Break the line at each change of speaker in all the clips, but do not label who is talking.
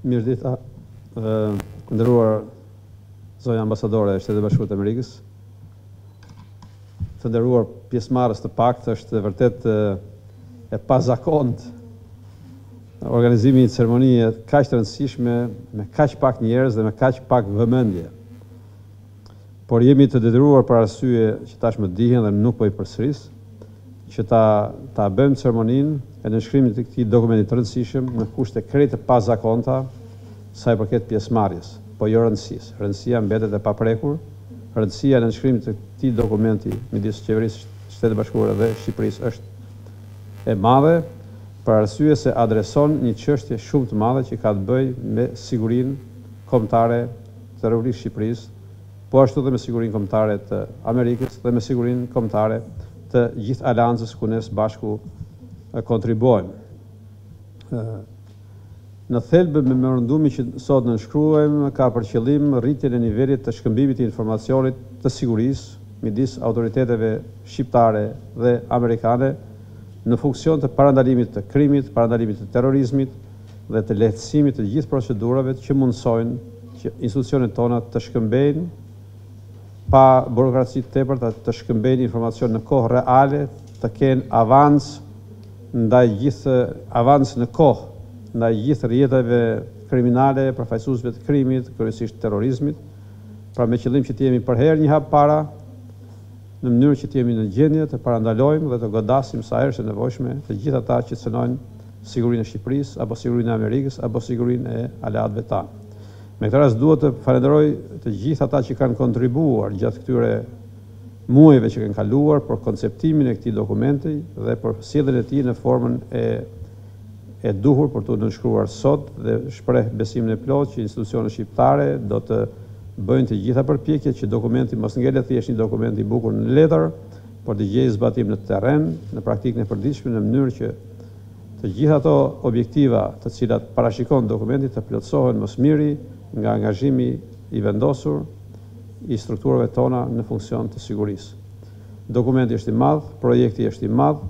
Mirë dita, e nderuar zonja ambasadore e Shteteve të Bashkuara të Amerikës, të nderuar pjesëmarrës të pakt, është vërtet e pazakontë organizimi i një ceremonie kaq të rëndësishme me kaq pak njerëz dhe me kaq pak vëmendje. Por jemi të detyruar për arsye që tashmë dihen dhe nuk po i përsëris, që ta ta bëjmë ceremoninë e nënshkrimit të këtij dokumenti të rëndësishëm në kushte krejt të pazakonta sa i përket pjesëmarrjes, po jo rëndësisë. Rëndësia mbetet e paprekur, rëndësia e nënshkrimit të këtij dokumenti midis Qeverisë së Shteteve të Bashkuara dhe Shqipërisë është e madhe, për arsye se adreson një çështje shumë të madhe që ka të bëjë me sigurinë kombëtare të Republikës së Shqipërisë, po ashtu dhe me sigurinë kombëtare të Amerikës dhe me sigurinë kombëtare të gjithë Aleancës ku ne së bashku kontribuojmë. Në thelb, memorandumi që sot nënshkruajmë ka për qëllim rritjen e nivelit të shkëmbimit të informacionit të sigurisë midis autoriteteve shqiptare dhe amerikane në funksion të parandalimit të krimit, parandalimit të terrorizmit, dhe të lehtësimit të gjithë procedurave që mundësojnë që institucionet tona të shkëmbejnë pa burokraci të tepërta, të shkëmbejnë informacion në kohë reale, të kenë avans ndaj gjithë avans në kohë ndaj gjithë rrjeteve kriminale, përfaqësuesve të krimit, kryesisht terrorizmit, pra me qëllim që të jemi përherë një hap para, në mënyrë që të jemi në gjendje të parandalojmë dhe të godasim sa herë është e nevojshme të gjithë ata që cënojnë sigurinë e Shqipërisë apo sigurinë e Amerikës apo sigurinë e aleatëve tanë. Me këtë rast duhet të falenderoj të gjithë ata që kanë kontribuar gjatë këtyre muajve që kanë kaluar për konceptimin e këtij dokumenti dhe për sjelljen e tij në formën e e duhur për t'u nënshkruar sot dhe shpreh besimin e plotë që institucionet shqiptare do të bëjnë të gjitha përpjekjet që dokumenti mos ngelet thjesht një dokument i bukur në letër, por të gjejë zbatim në terren, në praktikën e përditshme në mënyrë që. Të gjitha ato objektiva të cilat parashikon dokumenti të plotësohen më së miri nga angazhimi i vendosur i strukturave tona në funksion të sigurisë. Dokumenti është i madh, projekti është i madh,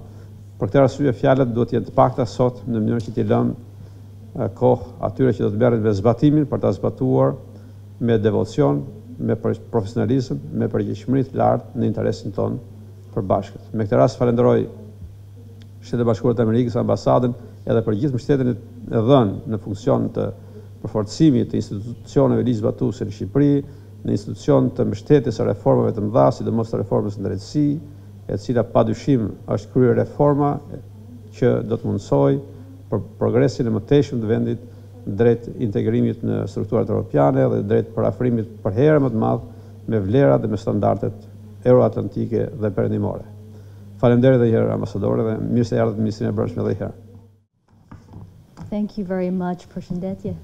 për këtë arsye fjalët duhet të jenë të pakta sot në mënyrë që t'i lëmë kohë atyre që do të merren me zbatimin për ta zbatuar me devocion, me profesionalizëm, me përgjegjshmëri të lartë në interesin tonë përbashkët. Me këtë rast falenderoj Shtetet e Bashkuara të Amerikës, ambasadën edhe për gjithë mbështetjen e dhënë në funksion të përforcimit të institucioneve ligjzbatuese në Shqipëri, në institucion të mbështetjes së reformave të mëdha, sidomos të reformës në drejtësi, e cila padyshim është kryereforma që do të mundësojë për progresin e mëtejshëm të vendit drejt integrimit në strukturat europiane dhe drejt përafrimit përherë e më të madh me vlerat dhe me standardet euroatlantike dhe perëndimore. Faleminderit edhe një herë Ambasadore dhe mirë se erdhët në Ministrinë e Brendshme edhe një herë.
Thank you very much, përshëndetje.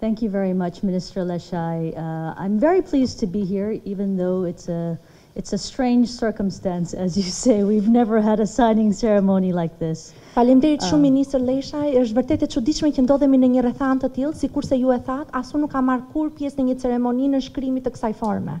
Thank you very much Minister Lleshaj. I'm very pleased to be here even though it's a it's a strange circumstance as you say we've never had a signing ceremony like this.
Faleminderit shumë Ministër Lleshaj, është vërtet e çuditshme që ndodhemi në një rrethanë të tillë, sikurse ju e thatë, as unë nuk kam marrë kurrë pjesë në një ceremoni nënshkrimi të kësaj forme.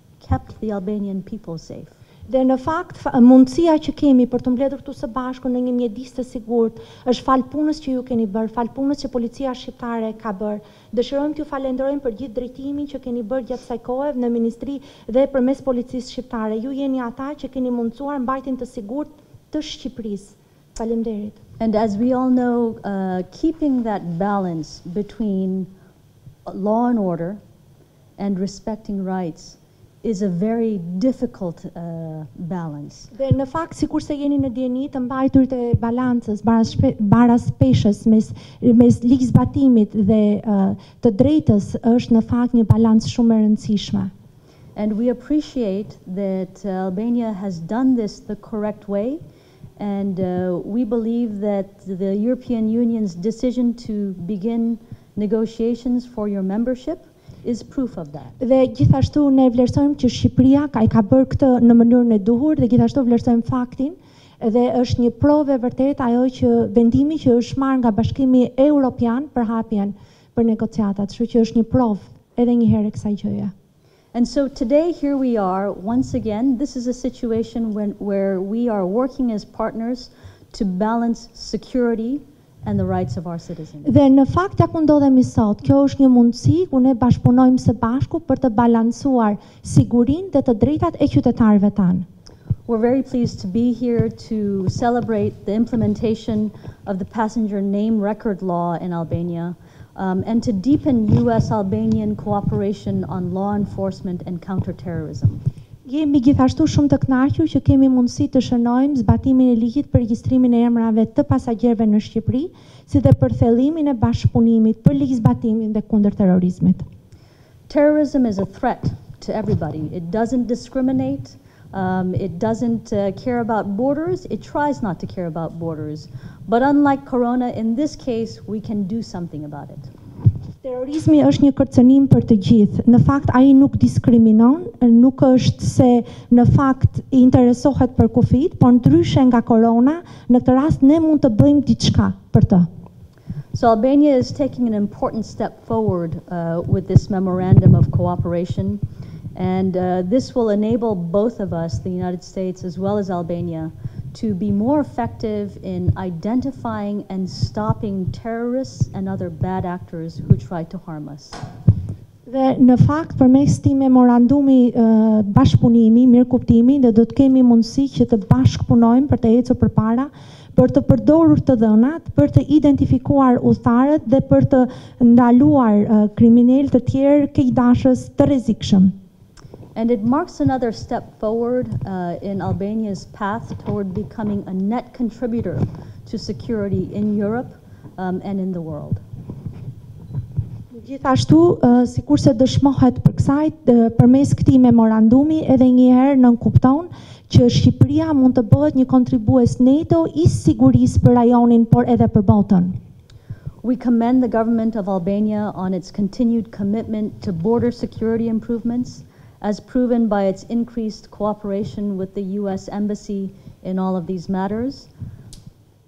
kept the Albanian people safe.
Dhe në fakt, mundësia që kemi për t'u mbledhur këtu së bashku në një mjedis të sigurt, është falë punës që ju keni bërë, falë punës që policia shqiptare ka bërë. Dëshirojmë t'ju falënderojmë për gjithë drejtimin që keni bërë gjatë kësaj kohe në ministri dhe përmes policisë shqiptare. Ju jeni ata që keni mundësuar mbajtjen të sigurt të Shqipërisë. Faleminderit.
And as we all know, keeping that balance between law and order and respecting rights is a very difficult balance.
Dhe në fakt sikurse jeni në dijeni të mbajturit e balancës, baraspeshës mes mes ligjzbatimit dhe të drejtës është në fakt një balancë shumë e rëndësishme.
And we appreciate that Albania has done this the correct way and we believe that the European Union's decision to begin Negotiations for your membership is proof of that.
Dhe gjithashtu ne vlerësojmë që Shqipëria ka e ka bërë këtë në mënyrën e duhur dhe gjithashtu vlerësojmë faktin dhe është një provë e vërtetë ajo që vendimi që është marrë nga Bashkimi Europian për hapjen për negociatat, kështu që është një provë edhe një herë e kësaj gjëje.
And so today here we are once again this is a situation when where we are working as partners to balance security and the rights of our citizens.
Dhe në fakt ja ku ndodhemi sot, kjo është një mundësi ku ne bashkëpunojmë së bashku për të balancuar sigurinë dhe të drejtat e qytetarëve tanë.
We're very pleased to be here to celebrate the implementation of the passenger name record law in Albania. um and to deepen US-Albanian cooperation on law enforcement and counter-terrorism.
Jemi gjithashtu shumë të kënaqur që kemi mundësi të shënojmë zbatimin e ligjit për regjistrimin e emrave të pasagjerëve në Shqipëri, si dhe për thellimin e bashkëpunimit për ligjzbatimin dhe kundër terrorizmit.
Terrorism is a threat to everybody. It doesn't discriminate. It doesn't care about borders, it tries not to care about borders, but unlike Corona in this case we can do something about it.
Terrorizmi është një kërcënim për të gjithë. Në fakt ai nuk diskriminon, nuk është se në fakt interesohet për kufijtë, por ndryshe nga Corona, në këtë rast ne mund të bëjmë diçka për të.
So Albania is taking an important step forward uh, with this memorandum of cooperation and uh, this will enable both of us, the United States as well as Albania, to be more effective in identifying and stopping terrorists and other bad actors who try to harm us.
Dhe në fakt përmes këtij memorandumi bashkëpunimi, mirëkuptimi, ne do të kemi mundësi që të bashkëpunojmë për të ecur përpara, për të përdorur të dhënat, për të identifikuar udhëtarët dhe për të ndaluar kriminelë të tjerë keqdashës të rrezikshëm.
And it marks another step forward in Albania's path toward becoming a net contributor to security in Europe, and in the world.
Gjithashtu, sikurse dëshmohet për kësaj, përmes këtij memorandumi edhe njëherë nënkupton që Shqipëria mund të bëhet një kontribues neto i sigurisë për rajonin por edhe për botën.
We commend the Government of Albania on its continued commitment to border security improvements, as proven by its increased cooperation with the US Embassy in all of these matters.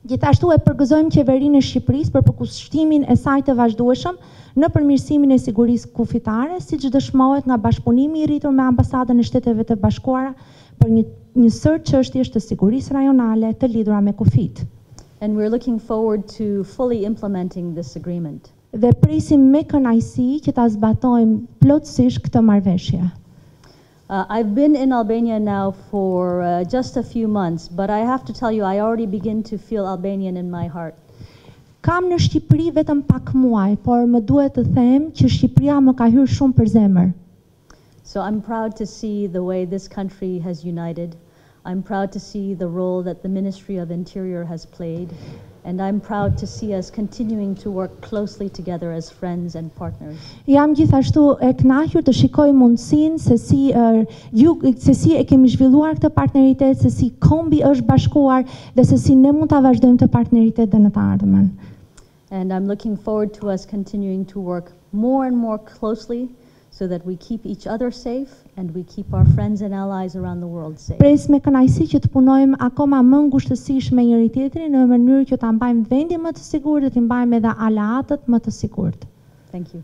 Gjithashtu e përgëzojmë Qeverinë e Shqipërisë për përkushtimin e saj të vazhdueshëm në përmirësimin e sigurisë kufitare, siç dëshmohet nga bashkëpunimi i rritur me Ambasadën e Shteteve të Bashkuara për një një sërë çështjesh të sigurisë rajonale të lidhura me kufijtë.
And we're looking forward to fully implementing this agreement.
Dhe presim me kënaqësi që ta zbatojmë plotësisht këtë marrëveshje.
I've been in Albania now for just a few months but I have to tell you I already begin to feel Albanian in my heart.
Kam në Shqipëri vetëm pak muaj, por më duhet të them që Shqipëria më ka hyrë shumë për zemër.
So I'm proud to see the way this country has united. I'm proud to see the role that the Ministry of Interior has played and I'm proud to see us continuing to work closely together as friends and partners.
Jam gjithashtu e kënaqur të shikoj mundësinë se si ju se si e kemi zhvilluar këtë partneritet, se si kombi është bashkuar dhe se si ne mund ta vazhdojmë këtë partneritet dhe në të ardhmen.
and I'm looking forward to us continuing to work more and more closely so that we keep each other safe and we keep our friends and allies around the world safe.
Pres me kënaqësi që të punojmë akoma më ngushtësisht me njëri-tjetrin në mënyrë që ta mbajmë vendin më të sigurt dhe t'i mbajmë edhe aleatët më të sigurt.
Thank you.